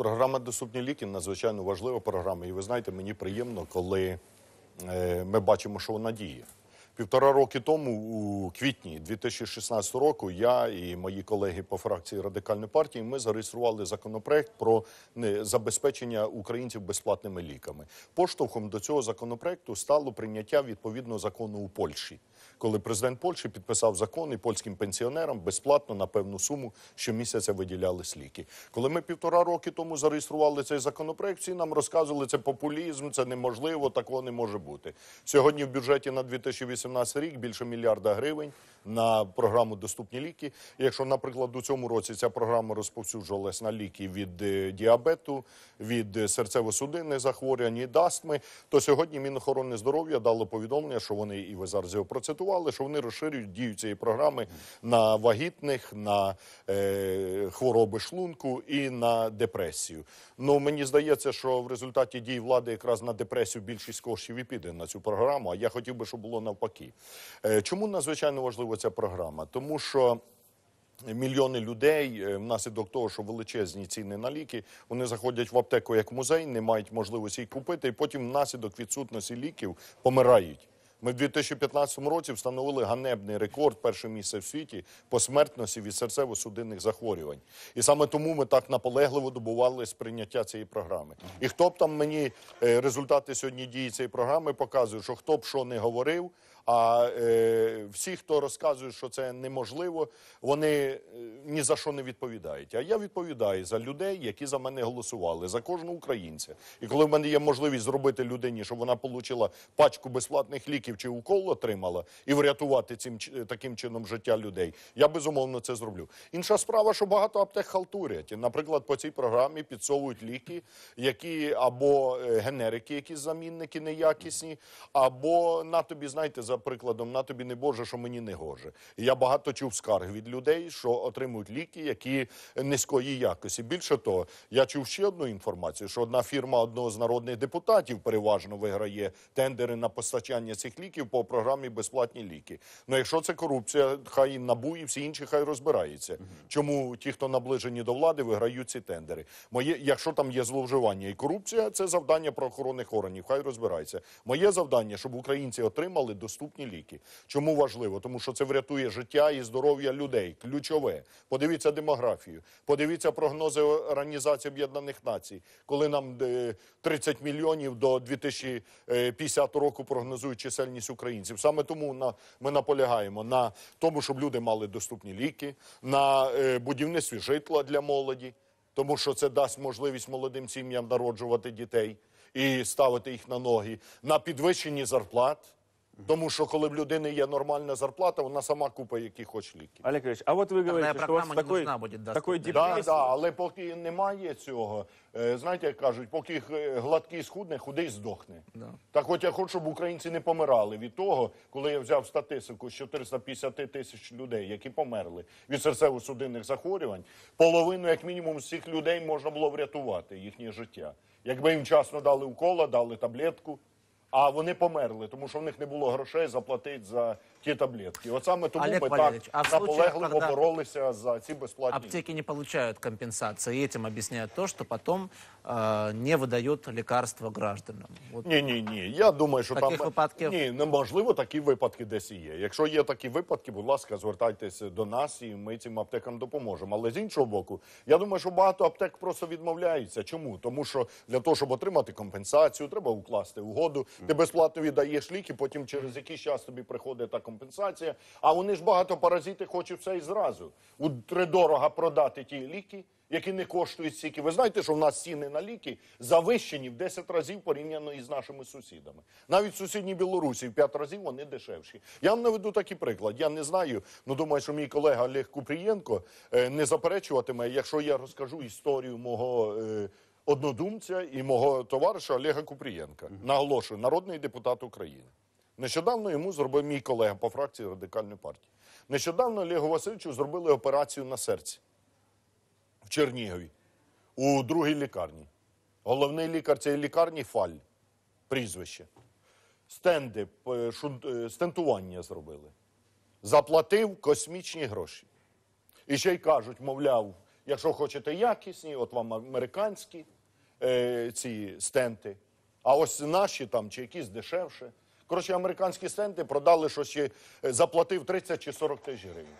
Програма Доступні ліки надзвичайно важлива програма. І ви знаєте, мені приємно, коли е, ми бачимо, що вона діє. Півтора роки тому, у квітні 2016 року, я і мої колеги по фракції радикальної партії ми зареєстрували законопроект про забезпечення українців безплатними ліками. Поштовхом до цього законопроекту стало прийняття відповідного закону у Польщі, коли президент Польщі підписав закон і польським пенсіонерам безплатно на певну суму щомісяця виділялись ліки. Коли ми півтора роки тому зареєстрували цей законопроект, всі нам розказували, це популізм, це неможливо, такого не може бути. Сьогодні в бюджеті на 2018 рік більше мільярда гривень на програму Доступні ліки. Якщо, наприклад, у цьому році ця програма розповсюджувалась на ліки від е, діабету, від е, серцево-судинних захворювань і астми, то сьогодні Мінохорони здоров'я дало повідомлення, що вони і ви зараз його процитували, що вони розширюють дію цієї програми на вагітних, на е, хвороби шлунку і на депресію. Ну мені здається, що в результаті дій влади якраз на депресію більшість коштів і піде на цю програму. А я хотів би, щоб було навпаки. Е, чому надзвичайно важлива ця програма? Тому що. Мільйони людей е, внаслідок того, що величезні ціни на ліки, вони заходять в аптеку як музей, не мають можливості їх купити, і потім внаслідок відсутності ліків помирають. Ми в 2015 році встановили ганебний рекорд, перше місце в світі по смертності від серцево-судинних захворювань. І саме тому ми так наполегливо добували прийняття цієї програми. І хто б там мені е, результати сьогодні дії цієї програми показує, що хто б що не говорив, а е, всі, хто розказує, що це неможливо, вони е, ні за що не відповідають. А я відповідаю за людей, які за мене голосували, за кожного українця. І коли в мене є можливість зробити людині, щоб вона отримала пачку безплатних ліків чи укол отримала, і врятувати цим таким чином життя людей, я безумовно це зроблю. Інша справа, що багато аптек халтурять. Наприклад, по цій програмі підсовують ліки, які або е, генерики, якісь замінники неякісні, або на тобі, знаєте, за прикладом, на тобі не Боже, що мені не гоже. І я багато чув скарг від людей, що отримують ліки, які низької якості. Більше того, я чув ще одну інформацію, що одна фірма одного з народних депутатів переважно виграє тендери на постачання цих ліків по програмі безплатні ліки. Ну, якщо це корупція, хай НАБУ і всі інші хай розбираються. Чому ті, хто наближені до влади, виграють ці тендери? Моє, якщо там є зловживання і корупція, це завдання правоохоронних органів. Хай розбираються. Моє завдання, щоб українці отримали доступні ліки. Чому важливо? Тому що це врятує життя і здоров'я людей. Ключове. Подивіться демографію, подивіться прогнози Організації Об'єднаних Націй, коли нам е, 30 мільйонів до 2050 року прогнозують чисельність українців. Саме тому на, ми наполягаємо на тому, щоб люди мали доступні ліки, на е, будівництві житла для молоді, тому що це дасть можливість молодим сім'ям народжувати дітей і ставити їх на ноги, на підвищенні зарплат. Тому що коли в людини є нормальна зарплата, вона сама купить які хоче ліки. Олег Ильич, а вот вы говорите, что у вас такой, будет, да, такой Да, депрессии. да, але поки немає цього, е, знаєте, як кажуть, поки е, гладкий схудне, худий здохне. Так от я хочу, щоб українці не помирали від того, коли я взяв статистику з 450 тисяч людей, які померли від серцево-судинних захворювань, половину, як мінімум, з цих людей можна було врятувати їхнє життя. Якби їм вчасно дали укола, дали таблетку А вони померли, тому що в них не було грошей заплатити за ті таблетки. От саме тому Олег ми Валерійович, так а в случаях, наполегливо когда боролися за ці безплатні. Аптеки не получают компенсации, и этим объясняют то, что потом э, не выдают лекарства гражданам. Вот. Ні, ні, ні. Я думаю, що Таких там випадків? ні, неможливо такі випадки десь і є. Якщо є такі випадки, будь ласка, звертайтеся до нас, і ми цим аптекам допоможемо. Але з іншого боку, я думаю, що багато аптек просто відмовляються. Чому? Тому що для того, щоб отримати компенсацію, треба укласти угоду. Ти безплатно віддаєш ліки, потім через якийсь час тобі приходить та компенсація. А вони ж багато паразити хочуть все і зразу. Утридорога продати ті ліки. Які не коштують стільки. Ви знаєте, що в нас ціни на ліки завищені в 10 разів порівняно із нашими сусідами. Навіть в сусідній Білорусі в 5 разів вони дешевші. Я вам наведу такий приклад. Я не знаю, ну думаю, що мій колега Олег Купрієнко е, не заперечуватиме, якщо я розкажу історію мого е, однодумця і мого товариша Олега Купрієнка. Наголошую, народний депутат України. Нещодавно йому зробив мій колега по фракції радикальної партії. Нещодавно Олегу Васильовичу зробили операцію на серці в Чернігові у другій лікарні. Головний лікар цієї лікарні Фаль, прізвище. Стенди, е, е, стентування зробили. Заплатив космічні гроші. І ще й кажуть, мовляв, Якщо хочете якісні, от вам американські е, ці стенти. А ось наші там чи якісь дешевше. Коротше, американські стенти продали, що ще заплатив 30 чи 40 тисяч гривень.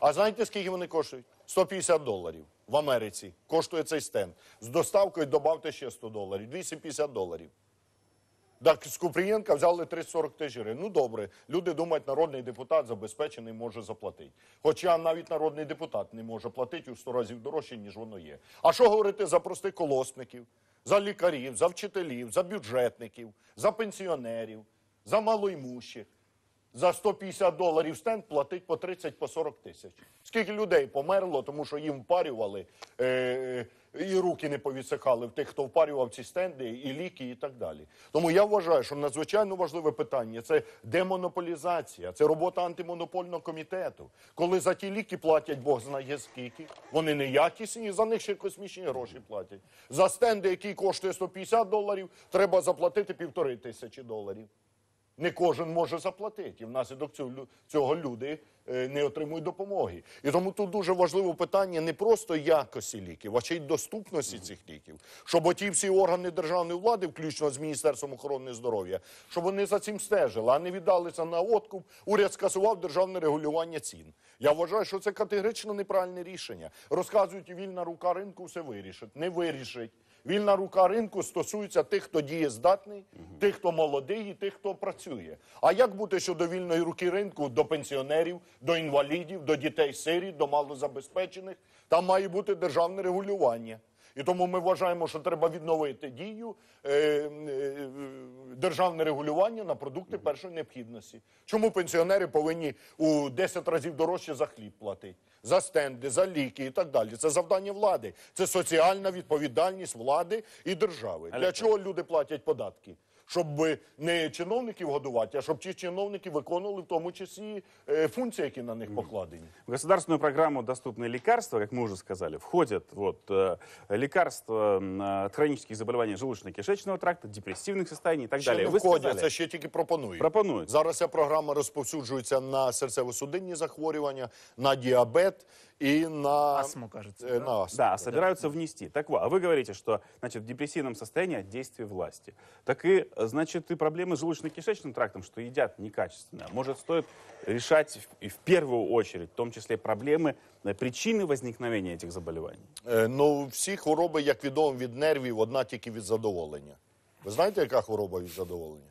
А знаєте, скільки вони коштують? 150 доларів в Америці коштує цей стенд. З доставкою додавте ще 100 доларів, 250 доларів. Так з Купрієнка взяли 30-40 тисяч гривень. Ну добре, люди думають, народний депутат забезпечений може заплатити. Хоча навіть народний депутат не може платити у 100 разів дорожче, ніж воно є. А що говорити за простих колосників, за лікарів, за вчителів, за бюджетників, за пенсіонерів, за малоймущих? За 150 доларів стенд платить по 30 по 40 тисяч. Скільки людей померло, тому що їм впарювали е, і руки не повідсихали в тих, хто впарював ці стенди, і ліки, і так далі. Тому я вважаю, що надзвичайно важливе питання це демонополізація, це робота антимонопольного комітету. Коли за ті ліки платять Бог знає скільки, вони не якісні, за них ще космічні гроші платять. За стенди, який коштує 150 доларів, треба заплатити півтори тисячі доларів. Не кожен може заплатити. І внаслідок цього, люди е, не отримують допомоги. І тому тут дуже важливе питання не просто якості ліків, а ще й доступності цих ліків. Щоб оті всі органи державної влади, включно з Міністерством охорони здоров'я, щоб вони за цим стежили, а не віддалися на откуп. Уряд скасував державне регулювання цін. Я вважаю, що це категорично неправильне рішення. Розказують, вільна рука ринку все вирішить. Не вирішить. Вільна рука ринку стосується тих, хто дієздатний, тих, хто молодий, і тих, хто працює. А як бути щодо вільної руки ринку до пенсіонерів, до інвалідів, до дітей сирі, до малозабезпечених? Там має бути державне регулювання. І тому ми вважаємо, що треба відновити дію е, е, державне регулювання на продукти першої необхідності. Чому пенсіонери повинні у 10 разів дорожче за хліб платити? За стенди, за ліки і так далі. Це завдання влади. Це соціальна відповідальність влади і держави. Для чого люди платять податки? Щоб не чиновників годувати, а щоб ті чиновники виконували в тому числі е, функції, які на них покладені. В государственную программу «Доступные лекарства», как мы уже сказали, входят вот, э, лекарства м, от хронических заболеваний желудочно-кишечного тракта, депрессивных состояний и так Ще далее. не Вы входять, сказали, це ще тільки пропонують. Пропонують. Зараз ця програма розповсюджується на серцево-судинні захворювання, на діабет і на Астму, кажется, е, да? на астму. Да, собираются внести. Так вот, а вы говорите, что значит, в депрессивном состоянии от действия власти. Так и, значит, и проблемы с желудочно-кишечным трактом, что едят некачественно. Может, стоит решать в- и в первую очередь, в том числе проблемы, э, причины возникновения этих заболеваний. Е, Ну, всі хвороби, як відомо, від нервів, одна тільки від задоволення. Ви знаєте, яка хвороба від задоволення?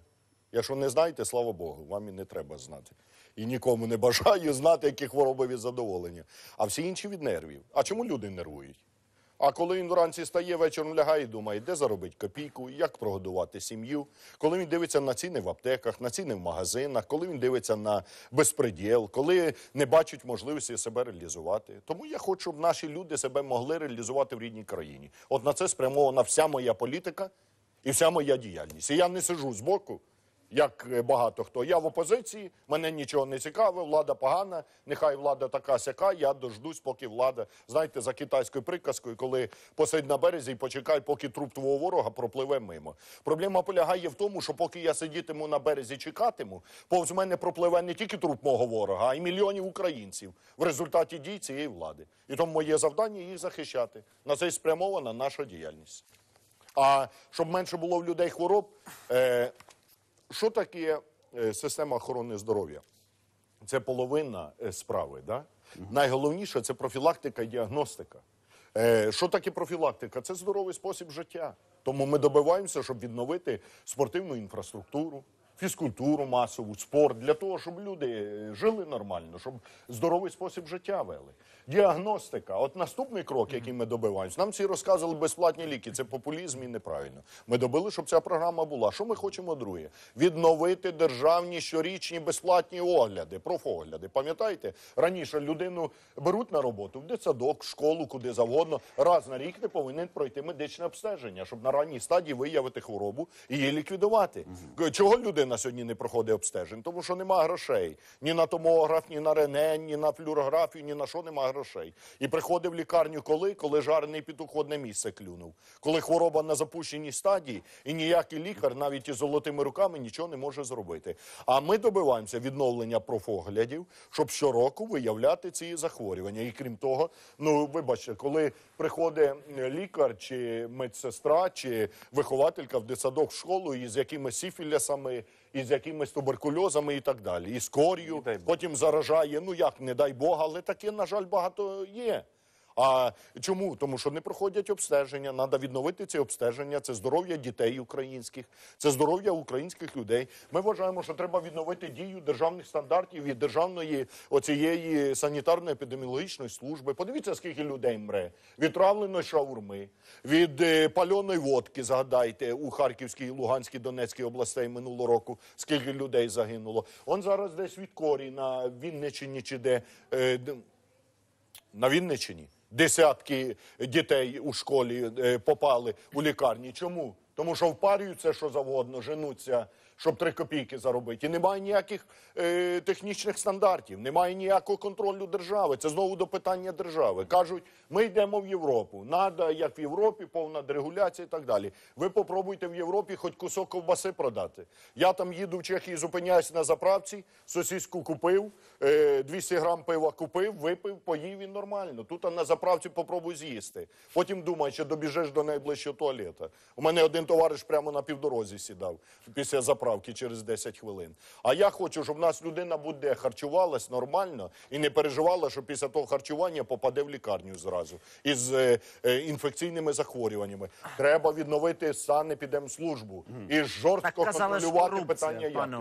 Якщо не знаєте, слава Богу, вам і не треба знати. І нікому не бажаю знати, які хвороби від задоволення. А всі інші від нервів. А чому люди нервують? А коли він вранці стає, вечором лягає і думає, де заробити копійку, як прогодувати сім'ю, коли він дивиться на ціни в аптеках, на ціни в магазинах, коли він дивиться на безпреділ, коли не бачать можливості себе реалізувати. Тому я хочу, щоб наші люди себе могли реалізувати в рідній країні. От на це спрямована вся моя політика і вся моя діяльність. І я не сижу збоку, як е, багато хто. Я в опозиції, мене нічого не цікавить, влада погана, нехай влада така сяка, я дождусь, поки влада, знаєте, за китайською приказкою, коли посидь на березі і почекай, поки труп твого ворога пропливе мимо. Проблема полягає в тому, що поки я сидітиму на березі чекатиму, повз мене пропливе не тільки труп мого ворога, а й мільйонів українців в результаті дій цієї влади. І тому моє завдання їх захищати. На це спрямована наша діяльність. А щоб менше було в людей хвороб, е, що таке е, система охорони здоров'я? Це половина е, справи. Да? Найголовніше це профілактика і діагностика. Е, Що таке профілактика? Це здоровий спосіб життя. Тому ми добиваємося, щоб відновити спортивну інфраструктуру, фізкультуру масову, спорт для того, щоб люди жили нормально, щоб здоровий спосіб життя вели. Діагностика. От наступний крок, який ми добиваємося. Нам всі розказували безплатні ліки. Це популізм і неправильно. Ми добили, щоб ця програма була. Що ми хочемо друге? Відновити державні щорічні безплатні огляди, профогляди. Пам'ятаєте, раніше людину беруть на роботу в дитсадок, в школу, куди завгодно. Раз на рік ти повинен пройти медичне обстеження, щоб на ранній стадії виявити хворобу і її ліквідувати. Чого людина людина сьогодні не проходить обстежень? Тому що нема грошей. Ні на томограф, ні на рентген, ні на флюорографію, ні на що нема грошей. І приходив в лікарню коли? Коли жарений петух місце клюнув. Коли хвороба на запущеній стадії, і ніякий лікар, навіть із золотими руками, нічого не може зробити. А ми добиваємося відновлення профоглядів, щоб щороку виявляти ці захворювання. І крім того, ну вибачте, коли приходить лікар чи медсестра, чи вихователька в дитсадок в школу із якимись сіфілісами, із якимись туберкульозами і так далі, і з кор'ю, потім заражає. Ну як не дай Бог, але таке, на жаль, багато є. А чому? Тому що не проходять обстеження. Треба відновити ці обстеження. Це здоров'я дітей українських, це здоров'я українських людей. Ми вважаємо, що треба відновити дію державних стандартів і державної оцієї санітарно-епідеміологічної служби. Подивіться, скільки людей мре від травленої шаурми, від е, пальоної водки. Згадайте у Харківській, Луганській, Донецькій областей минулого року. Скільки людей загинуло? Он зараз десь від корі на Вінниччині чи де. е, на Вінниччині десятки дітей у школі е, попали у лікарні. Чому? Тому що впарюються що завгодно, женуться, щоб три копійки заробити. І немає ніяких е, технічних стандартів, немає ніякого контролю держави. Це знову до питання держави. Кажуть, ми йдемо в Європу. Надо, як в Європі, повна дерегуляція і так далі. Ви попробуйте в Європі хоч кусок ковбаси продати. Я там їду в Чехії, зупиняюсь на заправці, сосиску купив, е, 200 грам пива купив, випив, поїв і нормально. Тут на заправці попробуй з'їсти. Потім думай, що добіжиш до найближчого туалета. У мене один товариш прямо на півдорозі сідав після заправки через 10 хвилин. А я хочу, щоб в нас людина буде харчувалась нормально і не переживала, що після того харчування попаде в лікарню зразу із е, е, інфекційними захворюваннями. Треба відновити санепідемслужбу і жорстко контролювати питання.